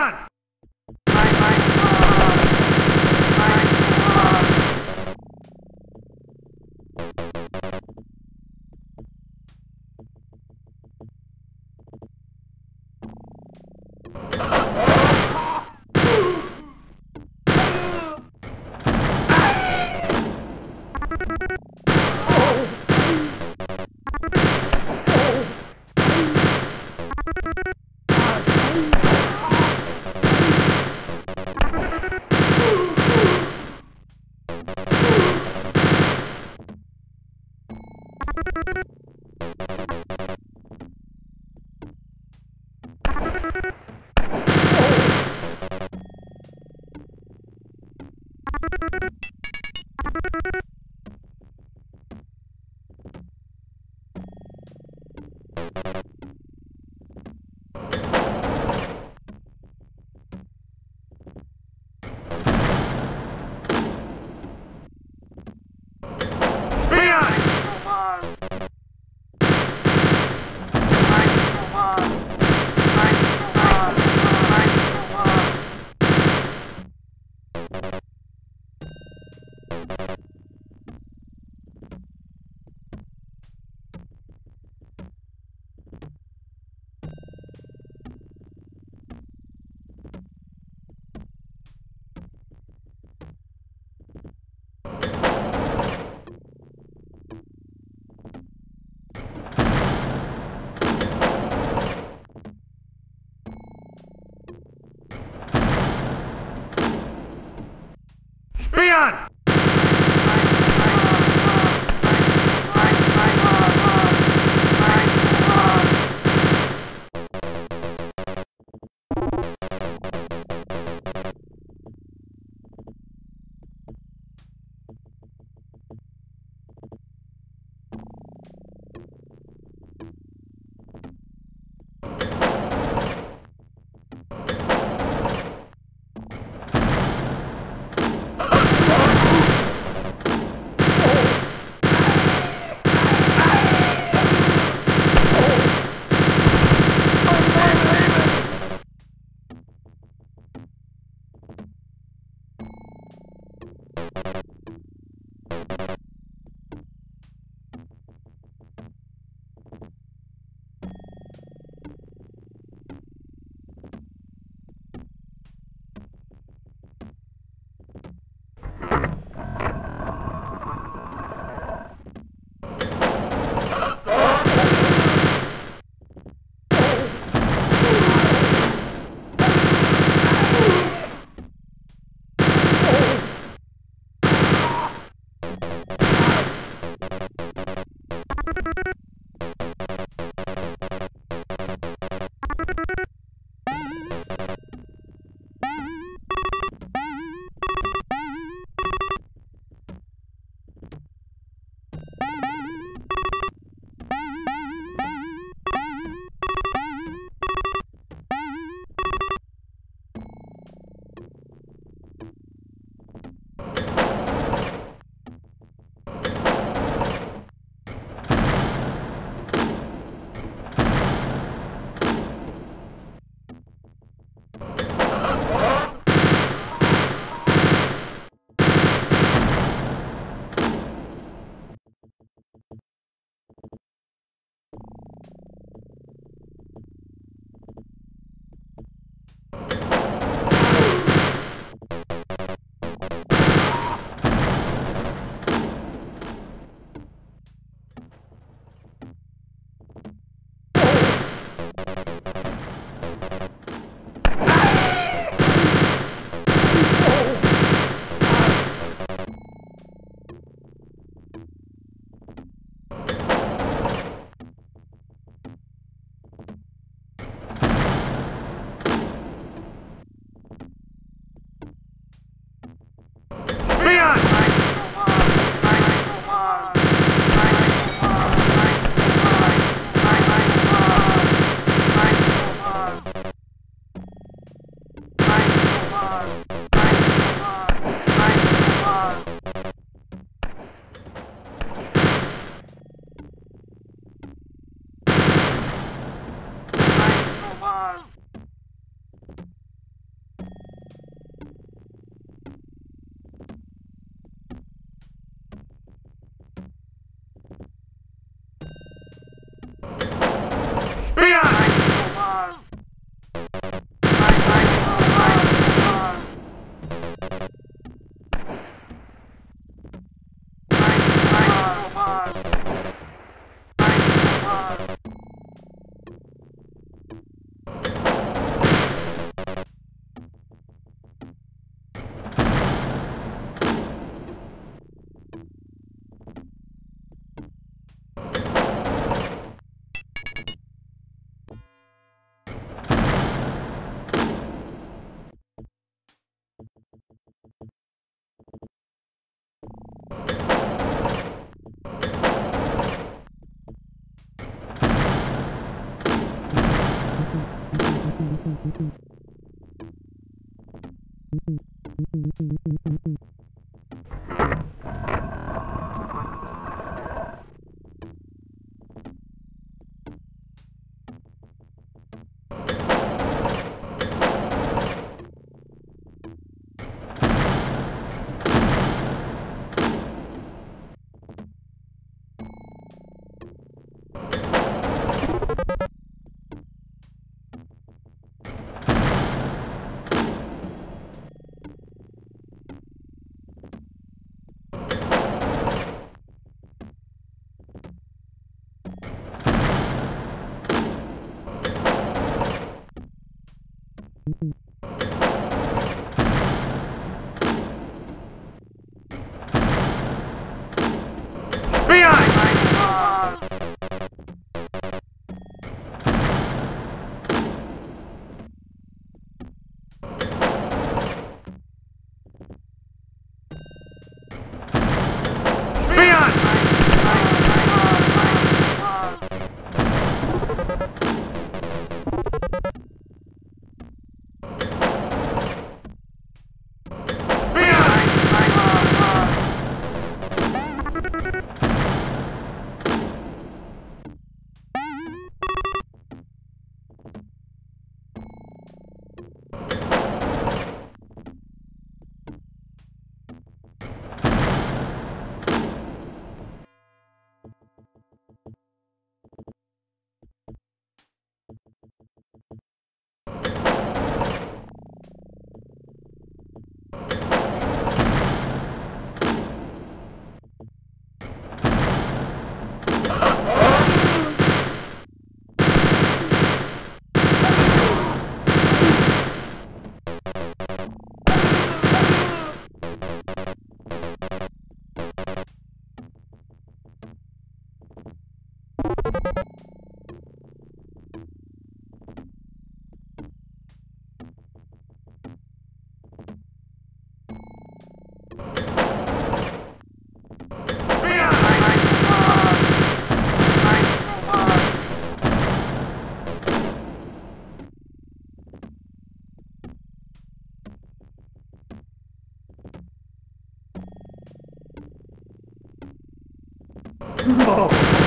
Leon! Leon! Mm-hmm. mm-hmm. Oh.